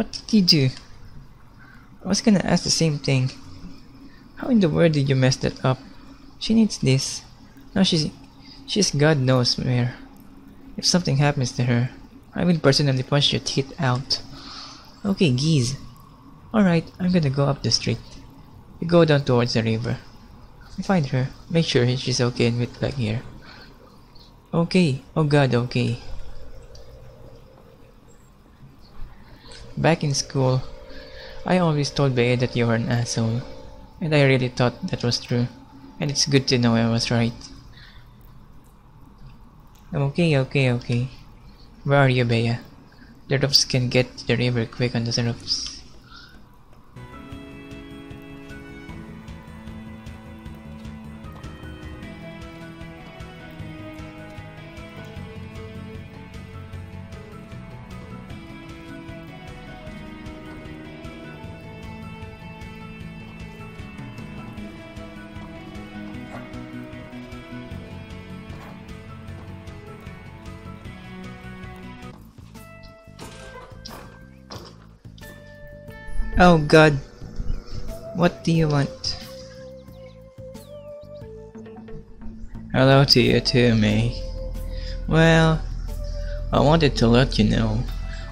What did you do? I was gonna ask the same thing. How in the world did you mess that up? She needs this. Now she's she's God knows where. If something happens to her, I will personally punch your teeth out. Okay, geez. Alright, I'm gonna go up the street. We go down towards the river. I find her. Make sure she's okay and meet back here. Okay. Oh god, okay. Back in school, I always told Bea that you were an asshole. And I really thought that was true. And it's good to know I was right. Okay, okay, okay. Where are you, Bea? The roofs can get to the river quick on the roofs. Oh god. What do you want? Hello to you too, Mae. Well, I wanted to let you know.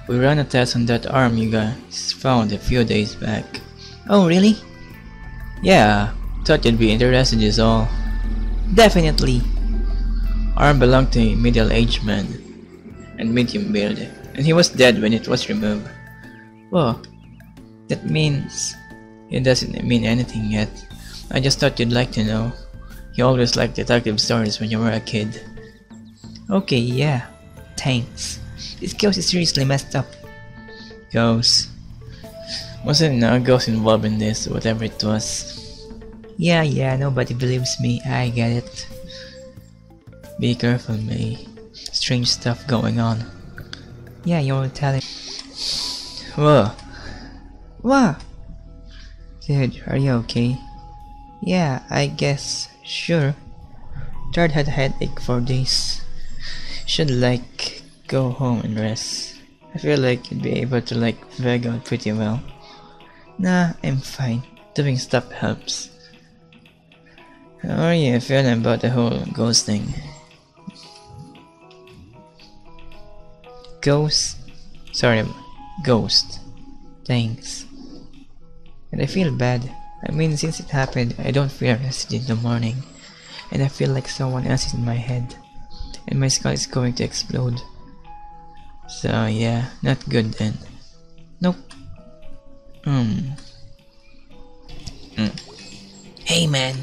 We ran a test on that arm you guys found a few days back. Oh, really? Yeah, thought you'd be interested is all. Definitely. Arm belonged to a middle-aged man and medium build, and he was dead when it was removed. Whoa, that means it doesn't mean anything yet. I just thought you'd like to know. You always liked detective stories when you were a kid. Okay, yeah. Thanks. This ghost is seriously messed up. Ghost. Wasn't a ghost involved in this, whatever it was. Yeah, yeah, nobody believes me. I get it. Be careful, Mae. Strange stuff going on. Yeah, you're telling. Whoa. What? Dude, are you okay? Yeah, I guess. Sure. Jared had a headache for days. Should like go home and rest. I feel like you'd be able to like veg out pretty well. Nah, I'm fine. Doing stuff helps. How are you feeling about the whole ghost thing? Ghost? Sorry, ghost. Thanks. And I feel bad. I mean, since it happened, I don't feel rested in the morning. And I feel like someone else is in my head. And my skull is going to explode. So yeah, not good then. Nope. Hmm. Mm. Hey man.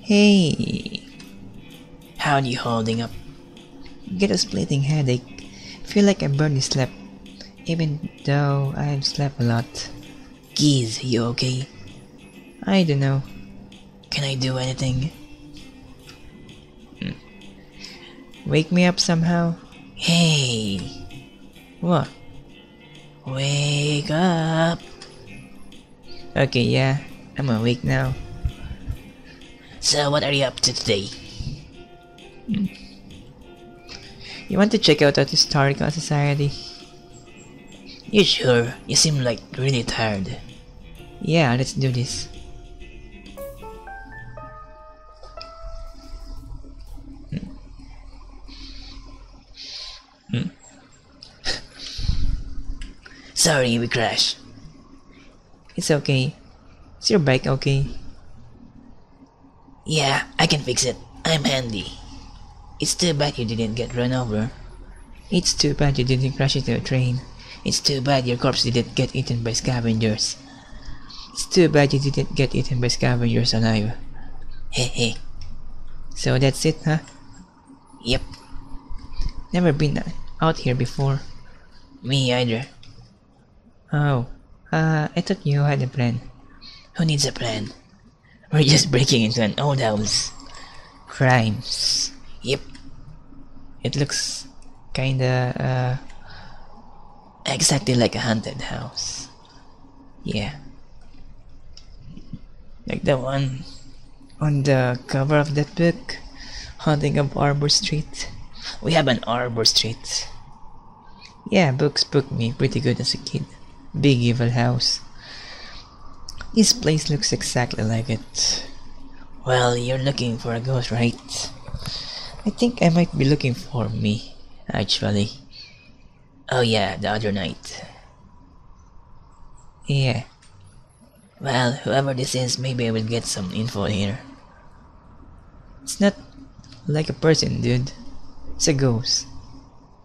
Hey. How are you holding up? Get a splitting headache. Feel like I barely slept. Even though I've slept a lot. Geez, you okay? I don't know. Can I do anything? Hmm. Wake me up somehow? Hey! What? Wake up! Okay, yeah. I'm awake now. So what are you up to today? You want to check out that historical society? You sure? You seem like really tired. Yeah, let's do this. Hmm. Sorry, we crashed. It's okay. Is your bike okay? Yeah, I can fix it. I'm handy. It's too bad you didn't get run over. It's too bad you didn't crash into a train. It's too bad your corpse didn't get eaten by scavengers. It's too bad you didn't get eaten by scavengers alive. Hehe. so that's it, huh? Yep. Never been out here before. Me either. Oh. Uh, I thought you had a plan. Who needs a plan? We're just breaking into an old house. Crimes. Yep. It looks kinda, uh... Exactly like a haunted house. Yeah. Like the one on the cover of that book, Haunting of Arbor Street. We have an Arbor Street. Yeah, books booked me pretty good as a kid. Big evil house. This place looks exactly like it. Well, you're looking for a ghost, right? I think I might be looking for me, actually. Oh yeah, the other night. Yeah. Well, whoever this is, maybe I will get some info here. It's not like a person, dude. It's a ghost.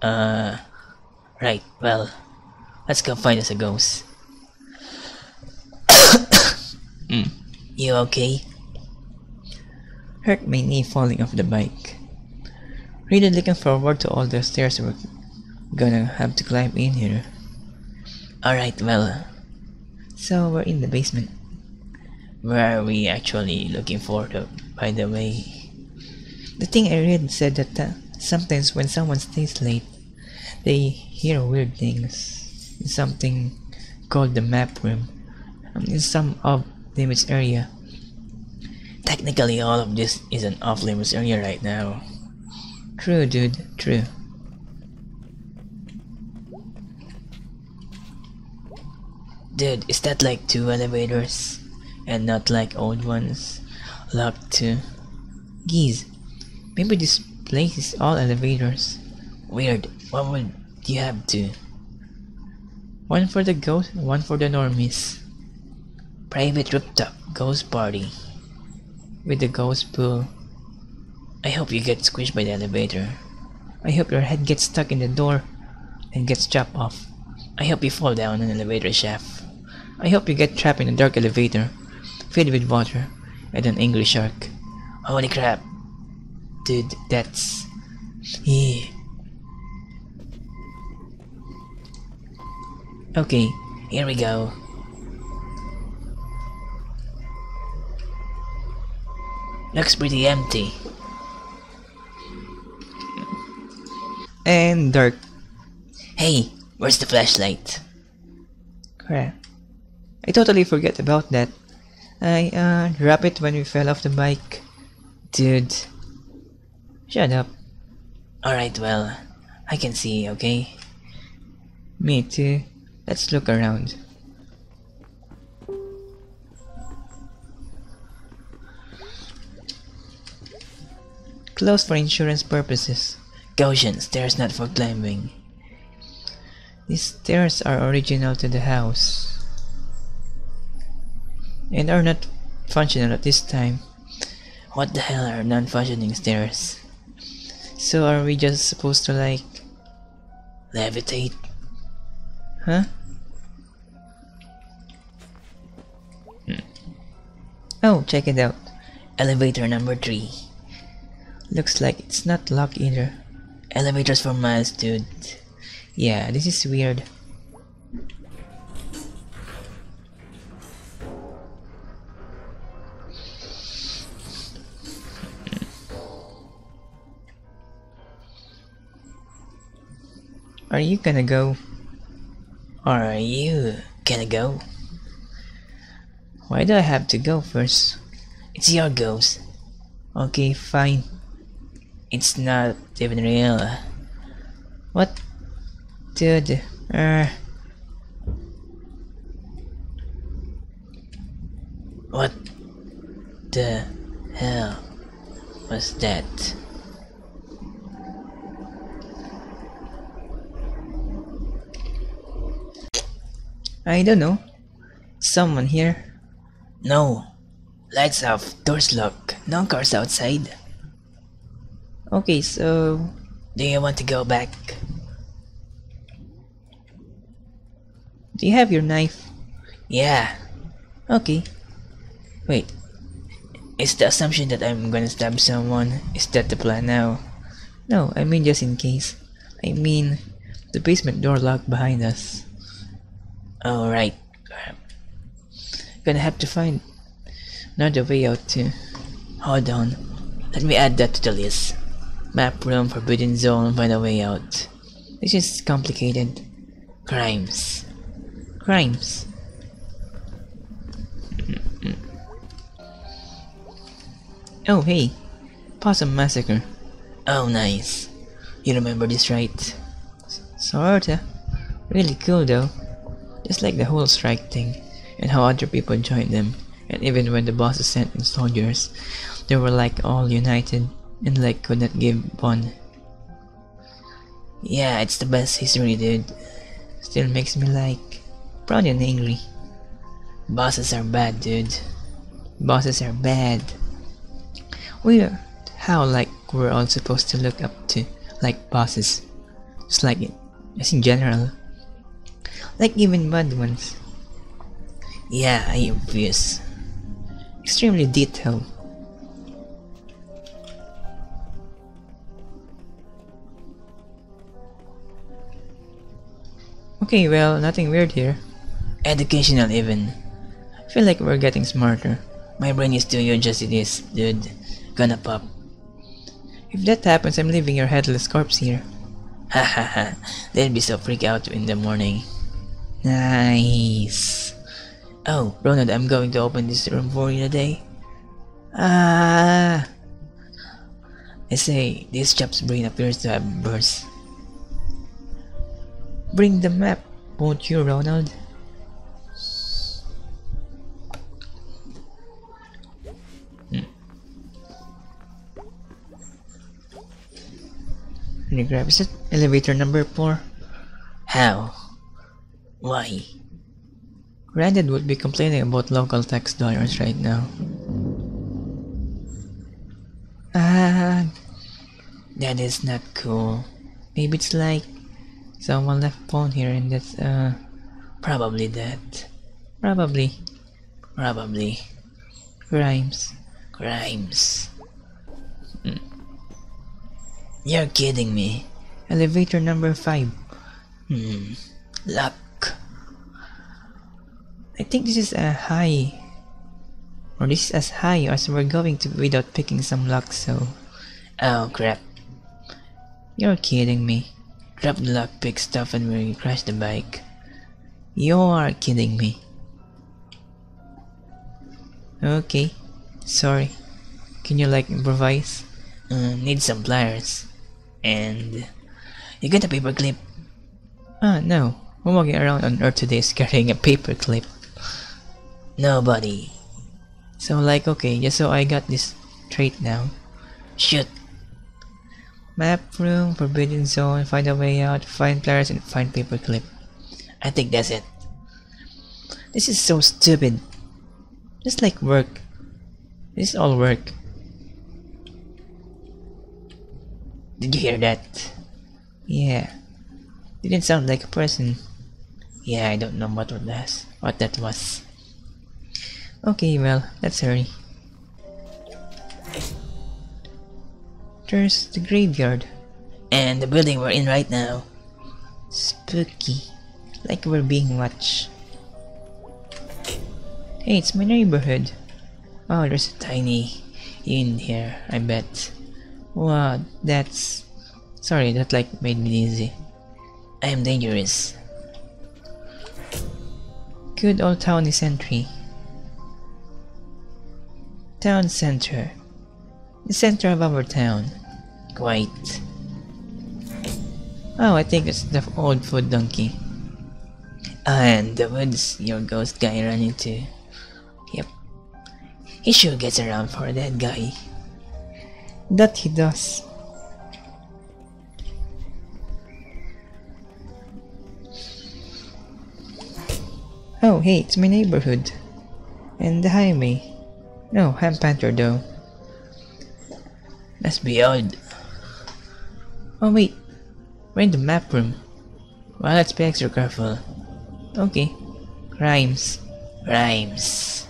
Uh, right, well, let's go find us a ghost. Mm. You okay? Hurt my knee falling off the bike. Really looking forward to all the stairs we're gonna have to climb in here. Alright, well, So we're in the basement. where are we actually looking for, though, by the way? The thing I read said that uh, sometimes when someone stays late, they hear weird things. in Something called the map room. um, In some off limits area. Technically, all of this is an off-limits area right now. True, dude. True. Dude, is that like two elevators? And not like old ones? Locked to... Geez. Maybe this place is all elevators. Weird, what would you have to? One for the ghost, one for the normies. Private rooftop ghost party. With the ghost pool. I hope you get squished by the elevator. I hope your head gets stuck in the door and gets chopped off. I hope you fall down an elevator shaft. I hope you get trapped in a dark elevator, filled with water, and an angry shark. Holy crap. Dude, that's... Yeah. Okay, Here we go. Looks pretty empty. and dark. Hey, where's the flashlight? Crap. I totally forget about that. I, uh, dropped it when we fell off the bike. Dude. Shut up. Alright, well, I can see, okay? Me too. Let's look around. Closed for insurance purposes. Gaussian, stairs not for climbing. These stairs are original to the house and are not functional at this time. What the hell are non-functioning stairs? So are we just supposed to like, Levitate? huh? Hmm. Oh, check it out. Elevator number 3. Looks like it's not locked either. Elevators for miles, dude. Yeah, this is weird. Are you gonna go? Are you gonna go? Why do I have to go first? It's your ghost. Okay, fine. It's not even real. What? Dude, uh, What the hell was that? I don't know. Someone here? No. Lights off, doors locked, no cars outside. Okay, so Do you want to go back? do you have your knife? Yeah. Okay. Wait, Is the assumption that I'm gonna stab someone? Is that the plan now? no, I mean just in case. I mean, the basement door locked behind us. Right. Crap. Gonna have to find another way out too. Hold on. Let me add that to the list. Map room, forbidden zone, find a way out. This is complicated. Crimes. Crimes. Oh hey, Possum Massacre. Oh, nice. You remember this, right? Sorta. Really cool though. Just like the whole strike thing, and how other people joined them, and even when the bosses sent in soldiers, they were like all united and like could not give one. Yeah, it's the best history, dude. Still makes me like proud and angry. Bosses are bad, dude. Bosses are bad. Weird how like we're all supposed to look up to like bosses. Just like it, just in general. Like even bad ones. Yeah, I refuse. Extremely detailed. Okay, well, nothing weird here. Educational even. I feel like we're getting smarter. My brain is too huge as it is, dude. Gonna pop. If that happens, I'm leaving your headless corpse here. Ha ha ha. They'll be so freak out in the morning. Nice. Oh, Ronald, I'm going to open this room for you today. Ah. I say, this chap's brain appears to have burst. Bring the map, won't you, Ronald? Hmm. Grab it elevator number four? How? Why? Brandon would be complaining about local tax dollars right now. Ah, That is not cool. maybe it's like someone left phone here and that's uh Probably that. probably Probably. crimes. Crimes. Hmm. You're kidding me. Elevator number five. Hmm. Luck. I think this is a high or this is as high as we're going to without picking some luck so Oh crap. you're kidding me. Drop the luck pick stuff and we crash the bike. You're kidding me. Okay. Sorry. Can you like improvise? Uh, need some pliers. And you get a paperclip. Ah, no. I'm walking around on Earth today carrying a paper clip. Nobody. So like okay, just so I got this trait now. Shoot. Map room, forbidden zone, find a way out, find players and find paperclip. I think that's it. This is so stupid. Just like work. This is all work. Did you hear that? Yeah. Didn't sound like a person. Yeah, I don't know what was that. What that was. Okay, well, let's hurry. There's the graveyard. And the building we're in right now. Spooky. Like we're being watched. Hey, it's my neighborhood. Oh, there's a tiny inn here, I bet. Wow, that's... Sorry, that like made me dizzy. I am dangerous. Good old towny sentry. Town center. The center of our town. Quite. Oh, I think it's the old food donkey. And the woods your ghost guy ran into. Yep. He sure gets around for that guy. That he does. Oh, hey, it's my neighborhood. And the highway. No, Ham Panther though. That's be odd. Oh wait, we're in the map room. Well, let's be extra careful. Okay. Rhymes. Rhymes.